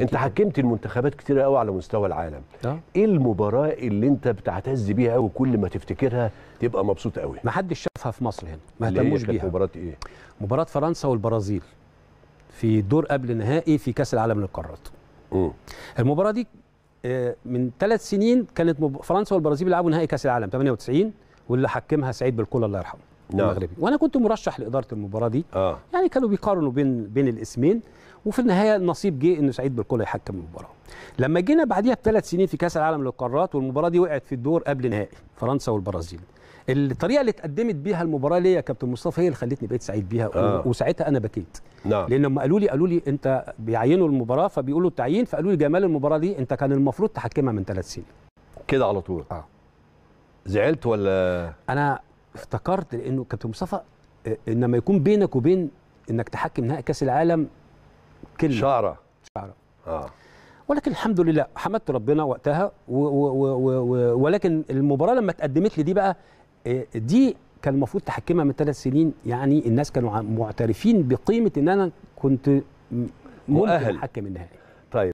انت حكمت المنتخبات كتير قوي على مستوى العالم. آه. إيه المباراة اللي انت بتعتز بيها قوي كل ما تفتكرها تبقى مبسوط قوي؟ ما حدش شافها في مصر هنا ما اهتموش بيها. مباراة إيه؟ مباراة فرنسا والبرازيل في دور قبل نهائي في كأس العالم للقارات. المباراة دي آه، من ثلاث سنين كانت. فرنسا والبرازيل بيلعبوا نهائي كأس العالم 98 واللي حكمها سعيد بالكل الله يرحمه نعم. المغربي. وأنا كنت مرشح لإدارة المباراة دي. آه. يعني كانوا بيقارنوا بين بين الاسمين. وفي النهاية النصيب جه انه سعيد بالكل يحكم المباراة. لما جينا بعديها بثلاث سنين في كأس العالم للقارات والمباراة دي وقعت في الدور قبل نهائي فرنسا والبرازيل. الطريقة اللي اتقدمت بيها المباراة ليا يا كابتن مصطفى هي اللي خلتني بقيت سعيد بيها آه. آه. وساعتها أنا بكيت. نعم. لأن لما قالوا لي قالوا لي أنت بيعينوا المباراة فبيقولوا التعيين فقالوا لي جمال المباراة دي أنت كان المفروض تحكمها من ثلاث سنين. كده على طول؟ آه. زعلت ولا؟ أنا افتكرت لأنه كابتن مصطفى آه، إنما يكون بينك وبين إنك تحكم نهائي كأس العالم كلمه شعره شعره آه. ولكن الحمد لله حمدت ربنا وقتها و و و و و ولكن المباراة لما اتقدمت لي دي بقى آه، دي كان المفروض تحكمها من ثلاث سنين. يعني الناس كانوا معترفين بقيمة إن أنا كنت مؤهل. أحكم النهائي. طيب.